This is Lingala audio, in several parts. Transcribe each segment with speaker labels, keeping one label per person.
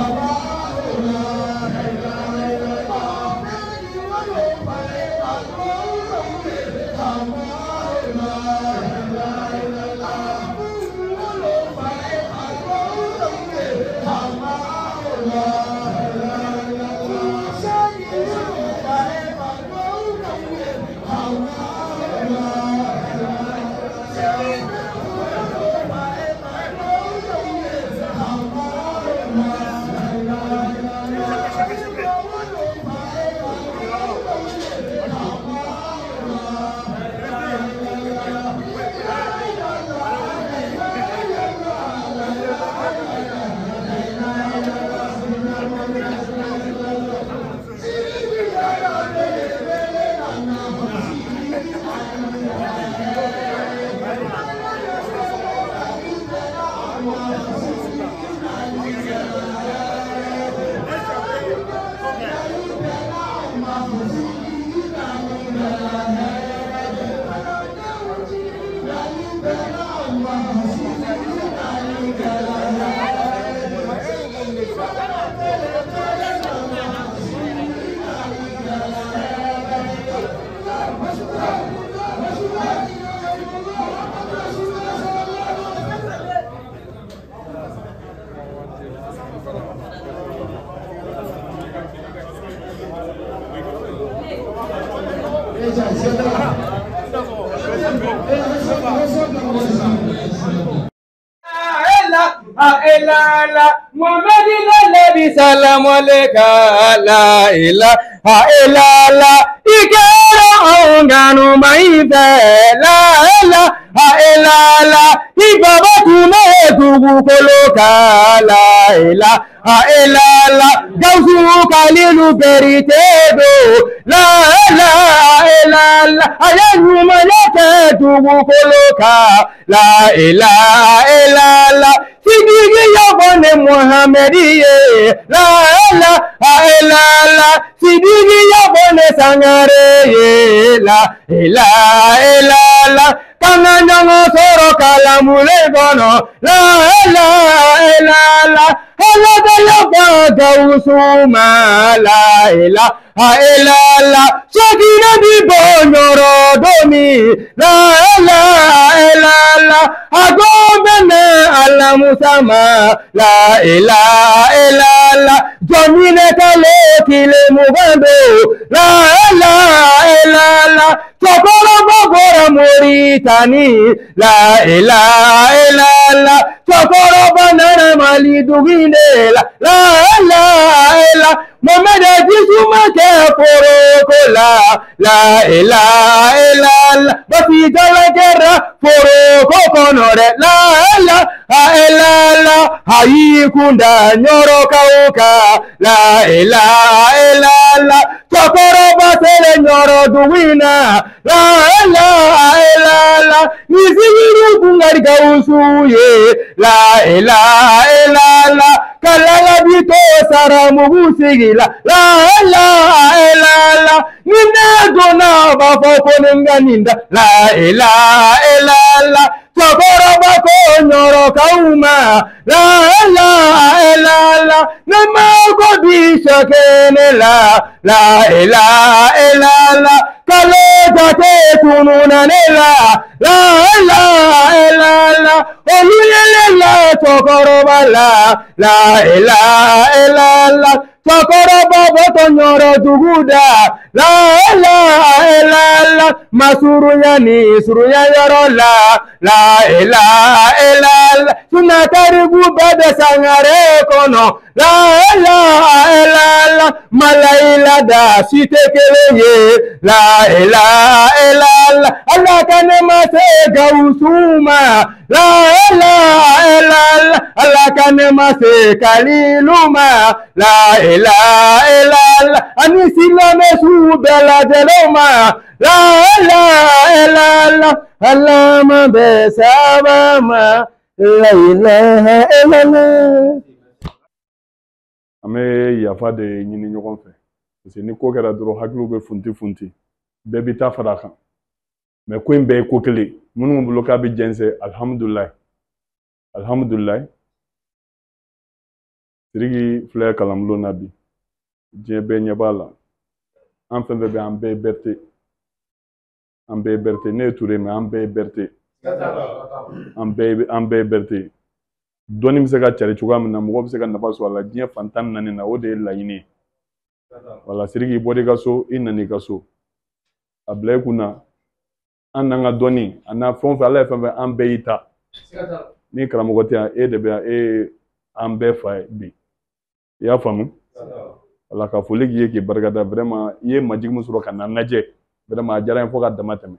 Speaker 1: All right. ilala muhammadi lalabi salamu alaika la ilaha ilala ikera onganu maife la ilaha ilala ibaba قلوب قلوك لا إله إلا الله جوزك للبريتيدو لا إله إلا الله أيها ملكته قلوك لا إله إلا الله Sidiki yabo ni Muhammadiye la la la la Sidiki yabo ni Sangareye la
Speaker 2: la la la
Speaker 1: kanganjango soro kalamule gono la la la la hala dala baga usuma la la ha la la shagina domi la la la illallah agbóbẹ̀nà musama. la ilaha illallah jọmínẹ́tà lókè lè mú bẹ́ẹ̀ la ilaha illallah tọkọ́rọ́ bọ́bọ̀rọ̀ mórí tani la ilaha illallah tọkọ́rọ́ Mali màlídùgbìn la ilaha illallah mọ̀mẹ́dẹ̀ tí súnmọ́kẹ́ fòrò kò láìláìlá bó ti jọ́lọ́kẹ́ra fòrò kò kọ̀nà rẹ̀ la. haikunda nyorokauka la ilaha illallah kokorobatele nyoroduwina la ilaha illallah nizihirugung'arigausuye la ilaha illallah kalagabitosara mubusigila la ilaha illallah ninegonabafokone nganinda la ilaha illallah وضربكم ركوما لا إله إلا الله نما قدي شكين لا لا إله إلا الله كلوجة كنون لا لا إله إلا الله قل لا تقرب لا لا إله إلا الله wakoroboboto nyoro tuguda la la la la masuru ya ni suru ya yoro la la la la la suna ta da sangare kono la la la malaila da se la la la la Allah ala ma se gausuma la la la Allah ma se kaliluma la ilaha la anisi la la la Allah la ilaha illallah.
Speaker 3: an bɛ yafa de ɲini ɲɔgɔn fɛ parce que ni ko kɛra dɔrɔn hakiliw bɛ funti funti bɛɛ b'i ta far'a kan mɛ ko in bɛɛ ye ko kelen minnu bolo k'a bɛ jɛnsɛn alihamudulilayi alihamudulilayi Sidiki filɛ kalanbulon na bi diɲɛ bɛɛ ɲɛ b'a la an fɛn fɛn bɛ an bɛɛ ye Berete an bɛɛ ye Berete ne ye Ture ye mɛ an bɛɛ ye Berete. an bɛɛ bɛ an bɛɛ bɛrɛte ye dɔnni se ka cari cogoya min na mɔgɔ bɛ se ka nafa sɔrɔ a la diɲɛ fantan tan ni na o de ye laɲini wala siriki i bɔr'i ka so i nan'i ka so a bila i kunna an n'an ka dɔnni a n'a fɛn o ala ye fɛn fɛn an bɛɛ y'i ta ni karamɔgɔ tɛ yan e de bɛ yan e ye an bɛɛ fa ye bi i y'a faamu wala ka foli k'i ye k'i barikada i ye majigin min sɔrɔ ka na lajɛ a diyara n ye fo ka dama tɛmɛ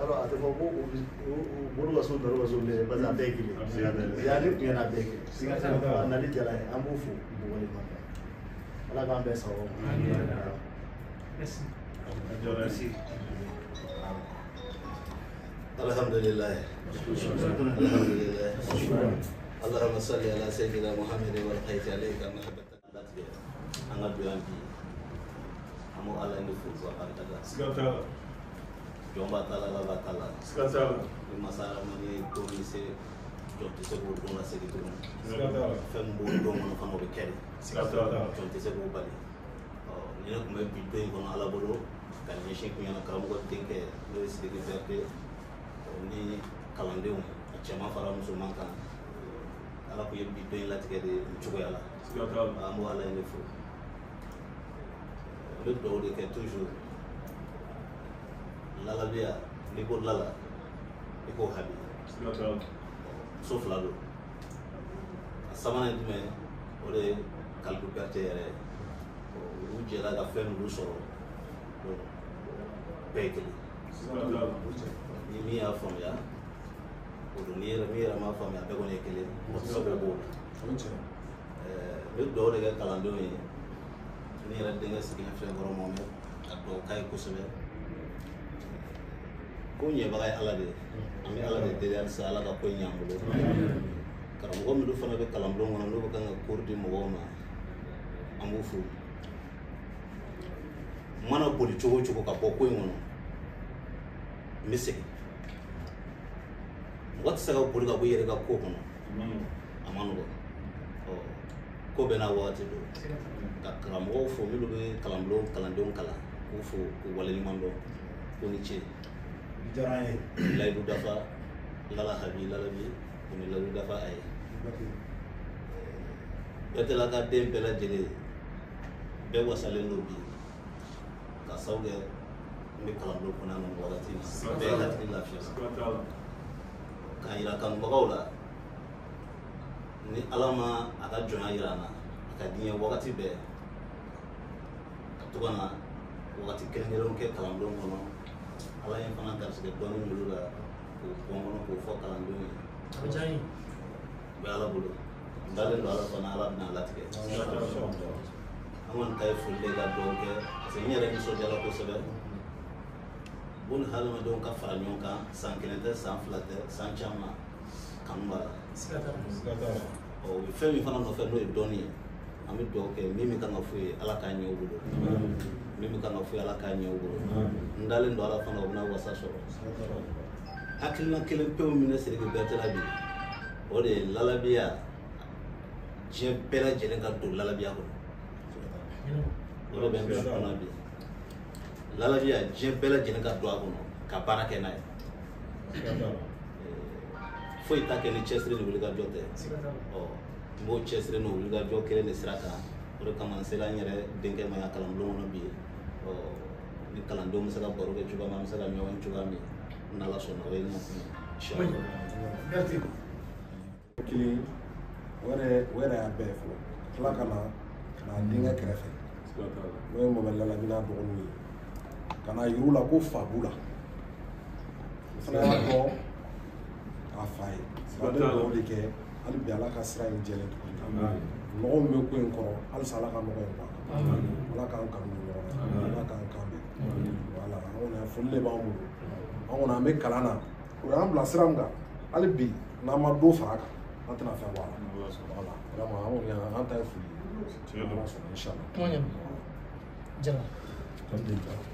Speaker 4: alors a tɛ fɔ ko bolo ka so nalo ka so bɛɛ parce que a bɛɛ ye kelen ale kun yɛrɛ a bɛɛ kelen a nali jara ye an b'o fo mɔgɔ de ma ala k'an bɛɛ sago alhamdulilayi alhamdulilayi allahumma salli ala sayyidina muhammadin wa alhaji alayhi ka na latigɛ an ka don yan bi an b'o ala ni fo ka barika da jɔn b'a ta la ala b'a ta la siga t'a la ni masa hadamaden ye ko min se jɔn tɛ se k'o dɔn ka segin tuguni siga t'a la fɛn min b'o dɔn kɔnɔ fana o bɛ kɛ de siga t'a la jɔn tɛ se k'o bali ɔ ni ne tun bɛ bi don in kɔnɔ ala bolo ka ɲɛsin kunyana karamɔgɔ denkɛ n'o ye sidiki bɛrite oh, ni kalandenw a cɛman fara musoman kan eh, ala kun ye bi don in latigɛ de nin cogoya la an b'o ala in de fo n bɛ dugawu de kɛ toujours lalabeya n'i ko lala i ko habi muso fila don a sabanan ye jumɛn o de ye kaliku pɛrite yɛrɛ ye olu jɛra ka fɛn ninnu sɔrɔ bɛɛ ye kelen ni min y'a faamuya o eh, don n'i yɛrɛ min yɛrɛ m'a faamuya bɛɛ kɔni ye kelen mɔgɔ tɛ se k'o b'o la n bɛ dugawu de kɛ kalandenw ye ne yɛrɛ denkɛ sigilen filɛ kɔrɔ mɔmɛ a dugawu ka ɲi kosɛbɛ ko ɲɛbaga ye ala de ye an bɛ ala de deli halisa ala ka ko ɲɛ an bolo karamɔgɔ minnu fana bɛ kalanbulon kɔnɔ n'u bɛ kan ka kori di mɔgɔw ma an b'u fo mana boli cogo o cogo ka bɔ ko in kɔnɔ n bɛ segin mɔgɔ tɛ se ka boli ka bɔ i yɛrɛ ka ko kɔnɔ a ma nɔgɔ ɔ ko bɛɛ n'a wagati don ka karamɔgɔw fo minnu bɛ kalanbulon kalandenw kalan k'u fo k'u waleɲuman dɔn ko ni ce diyara n ye layidu dafa n kala habi lalabi o ni layidu dafa a ye bɛtɛla eh, ka den bɛɛ lajɛlen bɛɛ wasalen do bi ka sabu kɛ n bɛ kalan don kɔnɔ nin wagati in na bɛɛ hakili lafiya k'a yira kanubagaw la ni ala ma a ka jɔnya yira an na a ka diɲɛ wagati bɛɛ ka to ka na wagati kelen kelenw kɛ kalandenw kɔnɔ ala ye fana garisigɛ dɔɔni olu la k'o bɔn kɔnɔ k'o fɔ kalandenw ye a bɛ diya n ye u bɛ ala bolo n dalen don ala fana ala bɛna latigɛ an kɔni ta ye foli de ka dɔw kɛ parce que n yɛrɛ nisɔndiyala kosɛbɛ bun hadamadenw ka fara ɲɔgɔn kan san kelen san fila san caman kanu b'a la ɔ u bɛ fɛn fana n'o ye dɔɔni ye an bɛ dugawu kɛ min min kan ka ala k'a ɲɛ u bolo min bɛ kan ka fɔ ala k'a ɲɛ u bolo hmm. n dalen don ala fana o bɛna wasa sɔrɔ hakilina kelen pewu min ne siriki bɛɛ la bi o de ye lalabiya diɲɛ bɛɛ lajɛlen ka don lalabiya kɔnɔ o de bɛ n dusu kɔnɔ bi lalabiya diɲɛ bɛɛ lajɛlen ka don a kɔnɔ ka baara kɛ n'a ye eh, foyi t'a kɛ ni cɛsiri ni wulikajɔ tɛ ɔ n oh, b'o cɛsiri ni wulikajɔ kelen de sira kan Euh, o de kama n sela n yɛrɛ denkɛ ma ya kalanbulon kɔnɔ bi ɔ ni kalandenw bɛ se ka baro kɛ cogoya min an bɛ se ka ɲɔgɔn cogoya min n'ala sɔnna o ye ma kuma kelen o yɛrɛ o yɛrɛ y'a bɛɛ fɔlɔ tila ka na ka na denkɛ kɛrɛfɛ n'o ye mɔmɛ lalabina dɔgɔninw ye ka na yir'u la ko fa b'u la o fana y'a dɔn a fa ye ale bɛ o de kɛ hali bi ala ka sira in jɛlen tuguni mɔgɔ min bɛ ko in kɔrɔ halisa ala ka nɔgɔ in bɔ a kan ala k'an kanu don ɲɔgɔn na ala k'an kan bɛn wala an kɔni foli de b'an bolo an kɔni an bɛ kalan na o y'an bila sira min kan hali bi n'an ma dɔ far'a kan an tɛna fɛn bɔ a la wala vraiment an kɔni an ta ye foli ye ala sɔnna inshallah.
Speaker 1: jala.